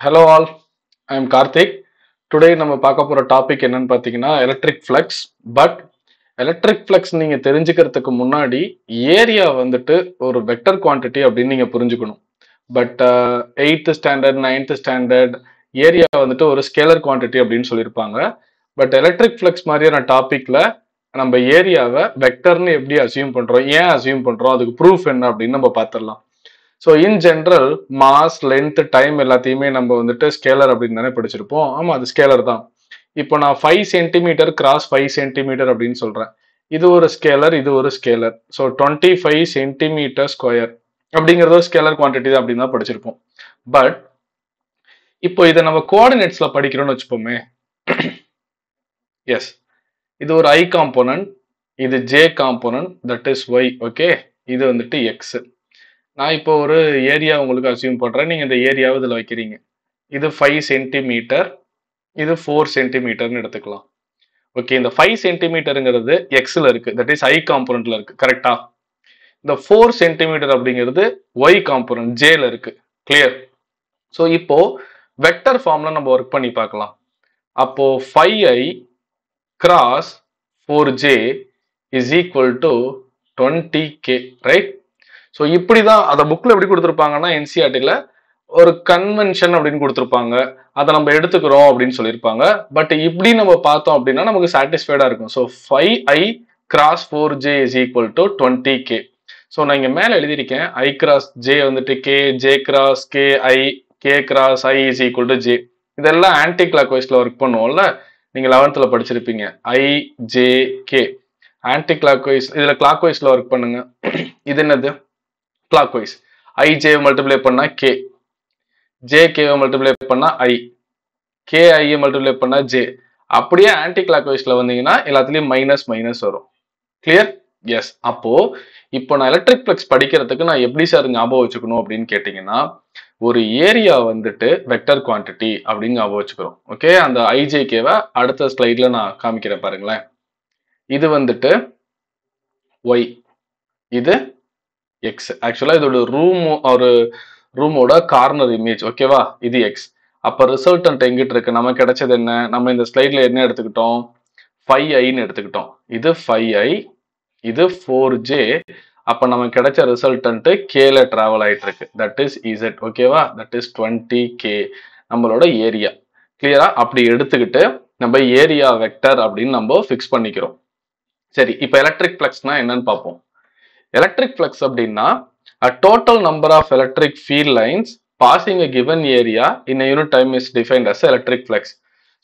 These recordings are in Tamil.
Hello all I am Karthik today நம்ம பார்க்க போகிற டாபிக் என்னன்னு பார்த்தீங்கன்னா electric flux but electric flux நீங்கள் தெரிஞ்சுக்கிறதுக்கு முன்னாடி ஏரியா வந்துட்டு ஒரு வெக்டர் குவான்டிட்டி அப்படின்னு நீங்கள் புரிஞ்சுக்கணும். But eighth standard ninth standard area வந்துட்டு ஒரு ஸ்கேலர் குவான்டிட்டி அப்படின்னு சொல்லியிருப்பாங்க. பட் எலக்ட்ரிக் ஃப்ளக்ஸ் மாதிரியான டாப்பிக்கில் நம்ம ஏரியாவை வெக்டர்னு எப்படி அசியூம் பண்ணுறோம் ஏன் அசியூம் பண்ணுறோம் அதுக்கு ப்ரூஃப் என்ன அப்படின்னு நம்ம பார்த்துடலாம். So in general mass length time எல்லாத்தையுமே நம்ம வந்துட்டு ஸ்கேலர் அப்படின்னு தானே படிச்சிருப்போம். ஆமாம் அது ஸ்கேலர் தான். இப்போ நான் five centimetre cross five centimetre அப்படின்னு சொல்கிறேன் இது ஒரு ஸ்கேலர் இது ஒரு scalar so twenty five centimetre square அப்படிங்கிறது ஒரு ஸ்கேலர் குவான்டிட்டி தான் அப்படின்னு தான் படிச்சிருப்போம். பட் இப்போ இதை நம்ம கோஆர்டினேட்ஸில் படிக்கிறோம்னு வச்சுப்போமே. எஸ் இது ஒரு ஐ காம்போனன்ட் இது J component that is Y okay இது வந்துட்டு எக்ஸு நான் இப்போ ஒரு ஏரியா உங்களுக்கு அசியூம் பண்ணுறேன் நீங்கள் இந்த ஏரியாவை இதில் வைக்கிறீங்க. இது ஃபைவ் சென்டிமீட்டர் இது ஃபோர் சென்டிமீட்டர்னு எடுத்துக்கலாம். ஓகே இந்த ஃபைவ் சென்டிமீட்டருங்கிறது எக்ஸில் இருக்குது தட் இஸ் ஐ காம்பனண்ட்டில் இருக்குது கரெக்டா இந்த ஃபோர் சென்டிமீட்டர் அப்படிங்கிறது ஒய் காம்பனண்ட் ஜேல இருக்குது கிளியர் ஸோ இப்போது வெக்டர் ஃபார்ம்ல நம்ம ஒர்க் பண்ணி பார்க்கலாம். அப்போ five I cross four J is equal to twenty K right so இப்படி தான் அதை புக்கில் எப்படி கொடுத்துருப்பாங்கன்னா என்சிஆர்டியில் ஒரு கன்வென்ஷன் அப்படின்னு கொடுத்துருப்பாங்க. அதை நம்ம எடுத்துக்கிறோம் அப்படின்னு சொல்லியிருப்பாங்க. பட் இப்படி நம்ம பார்த்தோம் அப்படின்னா நமக்கு சாட்டிஸ்ஃபைடாக இருக்கும். So five I cross four J is equal to twenty K so நான் இங்கே மேலே எழுதியிருக்கேன். ஐ கிராஸ் ஜே வந்துட்டு K J cross K I K cross I is equal to J இதெல்லாம் ஆன்டி கிளாக் வைஸில் ஒர்க் பண்ணுவோம்ல நீங்கள் லெவன்த்தில் படிச்சிருப்பீங்க. I J K anticlockwise இதில் கிளாக் வைஸில் ஒர்க் பண்ணுங்க. இது என்னது? Clockwise I J multiply பண்ணா கே ஜே கேவை மல்டிப்ளை பண்ணா ஐ கே ஐயை மல்டிப்ளை பண்ணா ஜே அப்படியே ஆன்டி கிளாக் வைஸில் வந்தீங்கன்னா எல்லாத்துலயும் மைனஸ் மைனஸ் வரும். கிளியர் எஸ் அப்போ இப்போ நான் எலக்ட்ரிக் பிளக்ஸ் படிக்கிறதுக்கு நான் எப்படி சார் ஞாபகம் வச்சுக்கணும் அப்படின்னு கேட்டிங்கன்னா ஒரு ஏரியா வந்துட்டு வெக்டர் குவான்டிட்டி அப்படின்னு ஞாபகம் வச்சுக்கிறோம். ஓகே அந்த ஐஜேகேவை அடுத்த ஸ்லைட்ல நான் காமிக்கிறேன் பாருங்களேன். இது வந்துட்டு ஒய் இது எக்ஸ் ஆக்சுவலா இதோட ரூம் ஒரு ரூமோட கார்னர் இமேஜ் ஓகேவா இது எக்ஸ் அப்போ ரிசல்டன்ட் எங்கிட்ட இருக்கு? நமக்கு கிடைச்சது என்ன? நம்ம இந்த ஸ்லைட்ல என்ன எடுத்துக்கிட்டோம்? ஃபைவ் ஐன்னு எடுத்துக்கிட்டோம். இது ஃபைவ் ஐ இது ஃபோர் ஜே அப்போ நமக்கு கிடைச்ச ரிசல்டன்ட்டு கேல டிராவல் ஆகிட்டு இருக்கு தட் இஸ் இசட் ஓகேவா தட் இஸ் டுவெண்ட்டி கே நம்மளோட ஏரியா கிளியரா அப்படி எடுத்துக்கிட்டு நம்ம ஏரியா வெக்டர் அப்படின்னு நம்ம ஃபிக்ஸ் பண்ணிக்கிறோம். சரி இப்போ எலக்ட்ரிக் ஃபிளக்ஸ்னா என்னன்னு பார்ப்போம். எலக்ட்ரிக் ஃபிளக்ஸ் அப்படின்னா a total number of electric field lines passing a given area in a unit time is defined as electric flux.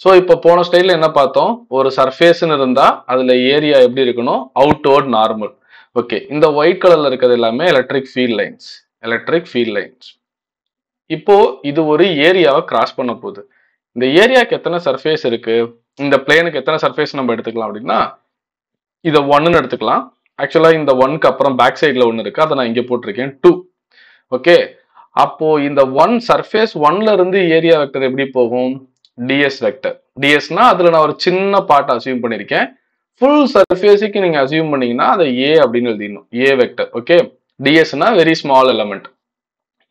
So இப்போ போன ஸ்டைல என்ன பார்த்தோம்? ஒரு சர்ஃபேஸ்னு இருந்தா அதுல ஏரியா எப்படி இருக்கணும்? அவுட்வர்ட் நார்மல் ஓகே இந்த ஒயிட் கலர்ல இருக்கிறது எல்லாமே electric field lines electric field lines இப்போ இது ஒரு ஏரியாவை கிராஸ் பண்ண போகுது. இந்த ஏரியாவுக்கு எத்தனை சர்ஃபேஸ் இருக்கு? இந்த பிளேனுக்கு எத்தனை சர்ஃபேஸ் நம்ம எடுத்துக்கலாம் அப்படின்னா இதை ஒன்றுன்னு எடுத்துக்கலாம். ஆக்சுவலாக இந்த ஒன்க்கு அப்புறம் பேக் சைடில் ஒன்று இருக்குது அதை நான் இங்கே போட்டிருக்கேன். டூ ஓகே அப்போது இந்த ஒன் சர்ஃபேஸ் ஒன்ல இருந்து ஏரியா வெக்டர் எப்படி போகும்? டிஎஸ் வெக்டர் டிஎஸ்னா அதில் நான் ஒரு சின்ன பார்ட் அசியூம் பண்ணியிருக்கேன். ஃபுல் சர்ஃபேஸுக்கு நீங்கள் அசியூம் பண்ணீங்கன்னா அதை ஏ அப்படின்னு எழுதிடணும். ஏ வெக்டர் ஓகே டிஎஸ்னா வெரி ஸ்மால் எலமெண்ட்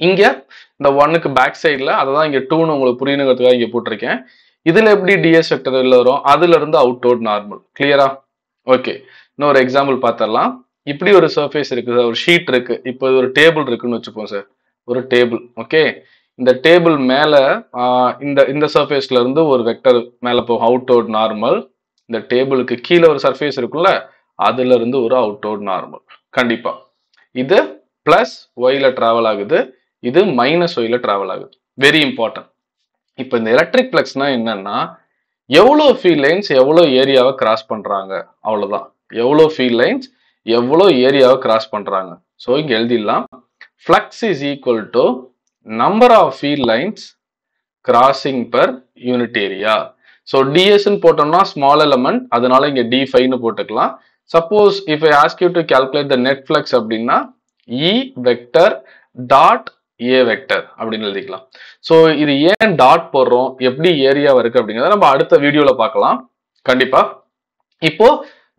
இங்கே இந்த ஒன்னுக்கு பேக் சைடில் அதை தான் இங்கே டூன்னு உங்களுக்கு புரியணுங்கிறதுக்காக இங்கே போட்டிருக்கேன். இதில் எப்படி டிஎஸ் வெக்டர் வெளில வரும்? அதுலேருந்து அவுட் அவுட் நார்மல் கிளியரா ஓகே இன்னொரு எக்ஸாம்பிள் பார்த்துடலாம். இப்படி ஒரு சர்ஃபேஸ் இருக்குது ஒரு ஷீட் இருக்கு. இப்போ ஒரு டேபிள் இருக்குன்னு வச்சுப்போம் சார் ஒரு டேபிள் ஓகே இந்த டேபிள் மேலே இந்த இந்த சர்ஃபேஸ்ல இருந்து ஒரு வெக்டர் மேலே போகும். அவுட் அவுட் நார்மல் இந்த டேபிளுக்கு கீழே ஒரு சர்ஃபேஸ் இருக்குல்ல அதுல இருந்து ஒரு அவுட் அவுட் நார்மல் கண்டிப்பா. இது பிளஸ் ஒயில டிராவல் ஆகுது. இது மைனஸ் ஒயில டிராவல் ஆகுது. வெரி இம்பார்ட்டன்ட் இப்போ இந்த எலக்ட்ரிக் பிளக்ஸ்னா என்னன்னா எவ்வளோ ஃபீல் லைன்ஸ் எவ்வளோ ஏரியாவை கிராஸ் பண்றாங்க? அவ்வளோதான் எவ்வளோ ஃபீல்ட் லைன்ஸ் எவ்வளோ ஏரியாவை கிராஸ் பண்ணுறாங்க ஸோ இங்கே எழுதிடலாம். Flux is equal to number of field lines crossing per unit area so டிஎஸ்ன்னு போட்டோம்னா ஸ்மால் எலமெண்ட் அதனால இங்கே டி ஃபைவ்னு போட்டுக்கலாம். Suppose if I ask you to calculate the net flux அப்படின்னா E vector dot A vector அப்படின்னு எழுதிக்கலாம். ஸோ இது ஏன் டாட் போடுறோம்? எப்படி ஏரியா இருக்கு அப்படிங்கிறத நம்ம அடுத்த வீடியோவில் பார்க்கலாம். கண்டிப்பாக இப்போ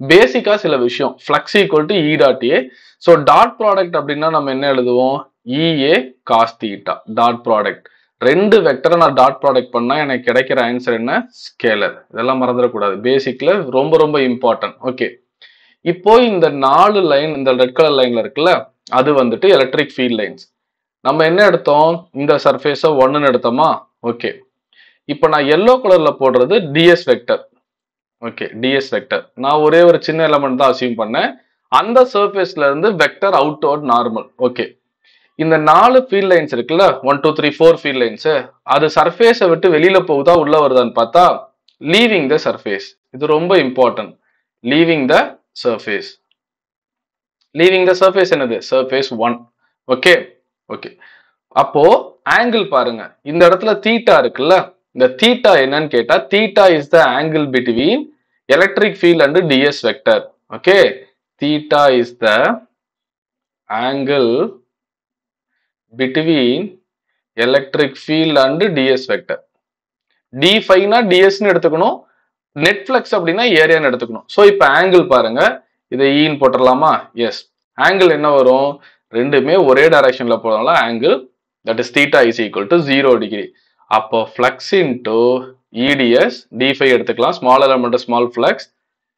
பேசிக்கா சில விஷயம். Flux equal to E dot A so dot product அப்படின்னா நம்ம என்ன எழுதுவோம்? EA cos theta dot product ரெண்டு வெக்டரை நான் டாட் ப்ராடக்ட் பண்ணா எனக்கு கிடைக்கிற ஆன்சர் என்ன? ஸ்கேலர் இதெல்லாம் மறந்துடக்கூடாது. பேசிக்ல ரொம்ப ரொம்ப இம்பார்ட்டன்ட் ஓகே இப்போ இந்த நாலு லைன் இந்த ரெட் கலர் லைன்ல இருக்குல்ல அது வந்துட்டு எலக்ட்ரிக் ஃபீல்ட் லைன்ஸ் நம்ம என்ன எடுத்தோம்? இந்த சர்ஃபேஸை ஒன்றுன்னு எடுத்தோமா? ஓகே இப்போ நான் எல்லோ கலர்ல போடுறது DS vector okay DS vector நான் ஒரே ஒரு சின்ன எலமெண்ட் தான் அசியூம் பண்ணேன். அந்த சர்ஃபேஸ்ல இருந்து vector out out normal okay இந்த நாலு ஃபீல்ட் லைன்ஸ் இருக்குல்ல one two three four field lines அது சர்ஃபேஸை விட்டு வெளியில போகுதா உள்ள வருதான்னு பார்த்தா லீவிங் த சர்ஃபேஸ் இது ரொம்ப important leaving the surface leaving the surface என்னது? சர்ஃபேஸ் ஒன் ஓகே ஓகே அப்போ ஆங்கிள் பாருங்க. இந்த இடத்துல தீட்டா இருக்குல்ல இந்த தீட்டா என்னன்னு கேட்டா theta is the angle between electric field and DS vector okay theta is the angle between electric field and DS vector D ஃபைவ்னா டிஎஸ்னு எடுத்துக்கணும். நெட்ஃப்ளக்ஸ் அப்படின்னா ஏரியான்னு எடுத்துக்கணும். ஸோ இப்போ ஆங்கிள் பாருங்க. இதை e ஈன்னு போட்டுடலாமா? எஸ் ஆங்கிள் என்ன வரும்? ரெண்டுமே ஒரே டைரக்ஷன்ல போறதுனால angle that is theta is equal to zero degree அப்போ ஃப்ளக்ஸ் இன்டூ இடிஎஸ் டிஃபை எடுத்துக்கலாம். Small element small flux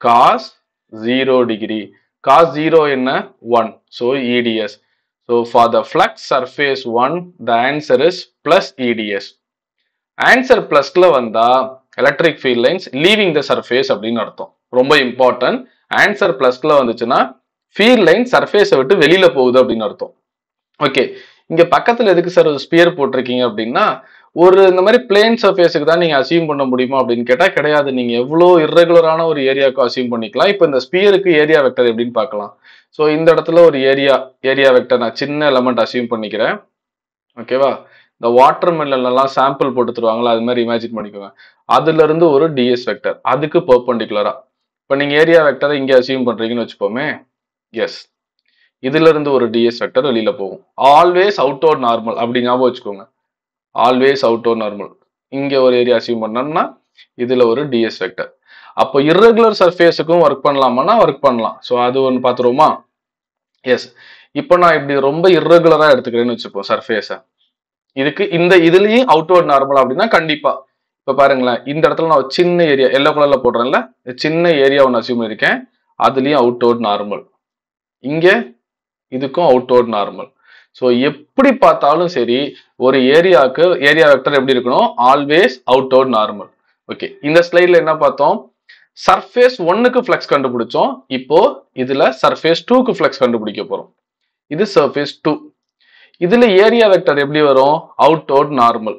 cos zero degree cos zero என்ன? One so EDS so for the flux surface one the answer is plus EDS answer பிளஸ்ல வந்தா electric field lines leaving the surface அப்படின்னு அர்த்தம். ரொம்ப இம்பார்ட்டன்ட் ஆன்சர் பிளஸ்ல வந்துச்சுன்னா ஃபீல்ட் லைன் சர்ஃபேஸை விட்டு வெளியில போகுது அப்படின்னு அர்த்தம். ஓகே இங்க பக்கத்துல எதுக்கு சார் ஒரு ஸ்பியர் போட்டிருக்கீங்க அப்படின்னா ஒரு இந்த மாதிரி பிளேன் சர்ஃபேஸுக்கு தான் நீங்கள் அசியூம் பண்ண முடியுமா அப்படின்னு கேட்டால் கிடையாது. நீங்கள் எவ்வளோ இர்ரெகுலரான ஒரு ஏரியாவுக்கு அசியூம் பண்ணிக்கலாம். இப்போ இந்த ஸ்பியருக்கு ஏரியா வெக்டர் எப்படின்னு பார்க்கலாம். ஸோ இந்த இடத்துல ஒரு ஏரியா ஏரியா வெக்டர் நான் சின்ன எலமெண்ட் அசியூம் பண்ணிக்கிறேன். ஓகேவா இந்த வாட்டர் மெல்லன்லாம் சாம்பிள் போட்டு தருவாங்களா அது மாதிரி இமேஜின் பண்ணிக்கோங்க. அதுலேருந்து ஒரு டிஎஸ் வெக்டர் அதுக்கு பெர்பெண்டிகுலரா இப்போ நீங்கள் ஏரியா வெக்டரை இங்கே அசியூம் பண்ணுறீங்கன்னு வச்சுப்போமே எஸ் இதுலேருந்து ஒரு டிஎஸ் வெக்டர் வெளியில் போகும். ஆல்வேஸ் அவுட் அவுட் நார்மல் அப்படி ஞாபகம் வச்சுக்கோங்க. ஆல்வேஸ் அவுட் ஆஃப் நார்மல் இங்கே ஒரு ஏரியா அசீவ் பண்ணோம்னா இதில் ஒரு டிஎஸ் வெக்டர் அப்போ இர்ரெகுலர் சர்ஃபேஸுக்கும் ஒர்க் பண்ணலாமான்னா ஒர்க் பண்ணலாம். ஸோ அது ஒன்று பார்த்துருவோமா எஸ் இப்போ நான் இப்படி ரொம்ப இர்ரெகுலராக எடுத்துக்கிறேன்னு வச்சுப்போம் சர்ஃபேஸை இதுக்கு இந்த இதுலேயும் அவுட்வர்ட் நார்மல் அப்படின்னா கண்டிப்பாக இப்போ பாருங்களேன் இந்த இடத்துல நான் ஒரு சின்ன ஏரியா எல்லோ கலரில் போடுறேன்ல சின்ன ஏரியா ஒன்று அசியூம் இருக்கேன் அதுலேயும் அவுட்வர்ட் நார்மல் இங்கே இதுக்கும் அவுட்வர்ட் நார்மல் ஸோ எப்படி பார்த்தாலும் சரி ஒரு ஏரியாவுக்கு ஏரியா வெக்டர் எப்படி இருக்கணும்? ஆல்வேஸ் அவுட்வர்ட் நார்மல் ஓகே இந்த ஸ்லைடில் என்ன பார்த்தோம்? சர்ஃபேஸ் ஒன்னுக்கு ஃப்ளக்ஸ் கண்டுபிடிச்சோம். இப்போ இதுல சர்ஃபேஸ் டூக்கு ஃப்ளக்ஸ் கண்டுபிடிக்க போறோம். இது சர்ஃபேஸ் டூ இதுல ஏரியா வெக்டர் எப்படி வரும்? Out out normal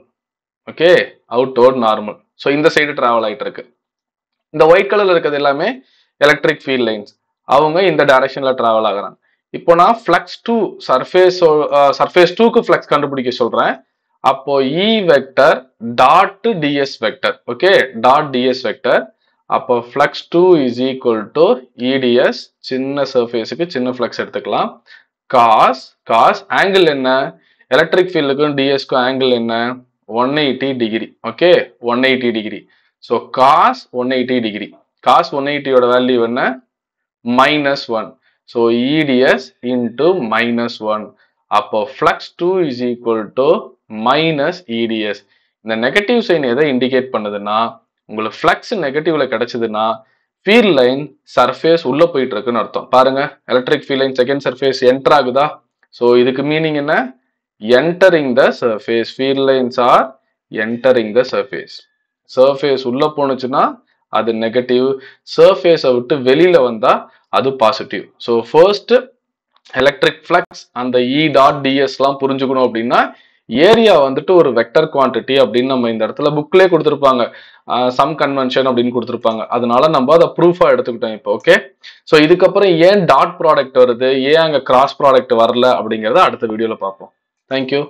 okay out out normal so இந்த சைடு டிராவல் ஆகிட்டு இருக்கு இந்த ஒயிட் கலர்ல இருக்கிறது எல்லாமே எலக்ட்ரிக் ஃபீல்ட் லைன்ஸ் அவங்க இந்த டைரக்ஷன்ல டிராவல் ஆகிறாங்க. இப்போ நான் ஃப்ளக்ஸ் டூ சர்ஃபேஸ் சர்ஃபேஸ் டூக்கு ஃப்ளக்ஸ் கண்டுபிடிக்க சொல்கிறேன் அப்போ E vector dot DS vector okay dot DS vector அப்போ flux two is equal to EDS சின்ன சர்ஃபேஸுக்கு சின்ன ஃப்ளக்ஸ் எடுத்துக்கலாம். காஸ் காஸ் ஆங்கிள் என்ன? எலக்ட்ரிக் ஃபீல்டுக்கும் டிஎஸ்க்கும் ஆங்கிள் என்ன? One eighty degree okay one eighty degree so cos one eighty degree cos one எயிட்டியோட value என்ன? Minus one so EDS into minus one அப்போ flux two is equal to minus EDS இந்த நெகட்டிவ் சைன் எதை இண்டிகேட் பண்ணுதுன்னா உங்களுக்கு ஃப்ளக்ஸ் நெகட்டிவ்ல கிடைச்சதுன்னா ஃபீல்ட் லைன் சர்ஃபேஸ் உள்ள போயிட்டு இருக்குன்னு அர்த்தம். பாருங்க electric field line second surface enter ஆகுதா? ஸோ இதுக்கு மீனிங் என்ன? Entering the surface field lines are entering the surface surface உள்ள போனுச்சுன்னா அது நெகட்டிவ் சர்ஃபேஸை விட்டு வெளியில வந்தா அது positive so first electric flux அந்த இ டாட் டிஎஸ்லாம் புரிஞ்சுக்கணும் அப்படின்னா ஏரியா வந்துட்டு ஒரு வெக்டர் குவான்டிட்டி அப்படின்னு நம்ம இந்த இடத்துல புக்லேயே கொடுத்துருப்பாங்க. சம் கன்வென்ஷன் அப்படின்னு கொடுத்துருப்பாங்க. அதனால நம்ம அதை ப்ரூஃபாக எடுத்துக்கிட்டோம் இப்போ ஓகே ஸோ இதுக்கப்புறம் ஏன் டாட் ப்ராடக்ட் வருது? ஏன் அங்கே கிராஸ் ப்ராடக்ட் வரல அப்படிங்கிறத அடுத்த வீடியோவில் பார்ப்போம். தேங்க்யூ